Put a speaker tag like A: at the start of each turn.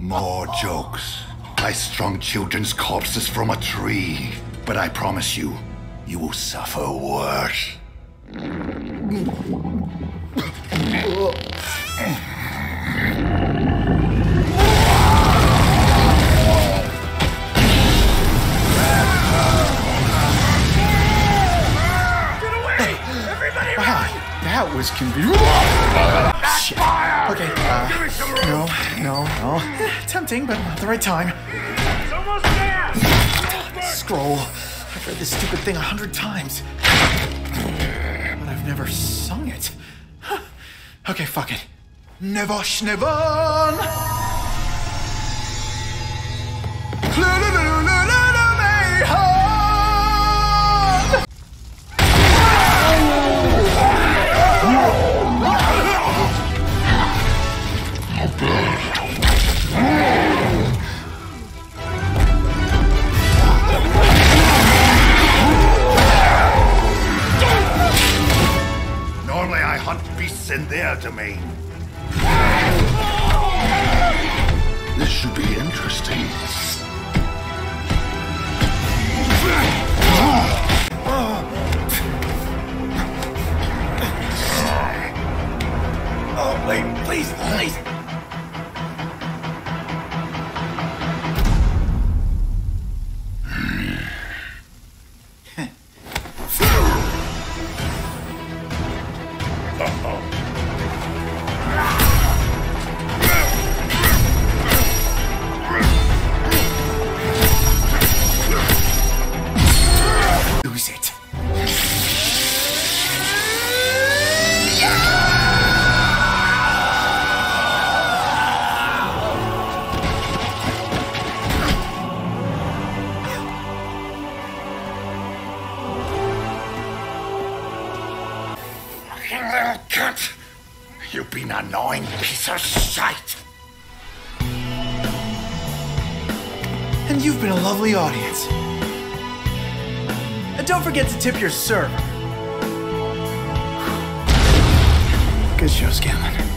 A: More jokes. I strung children's corpses from a tree. But I promise you, you will suffer worse.
B: Was. Shit. Okay, uh, no, no, no. Tempting, but not the right time. Scroll. I've read this stupid thing a hundred times. But I've never sung it. Huh. Okay, fuck it. Never schneven!
A: Normally I hunt beasts in their domain.
B: Please, please. Lose it.
A: Fucking little cunt! You've been an annoying piece of shite!
B: And you've been a lovely audience. And don't forget to tip your server. Good show, Scanlan.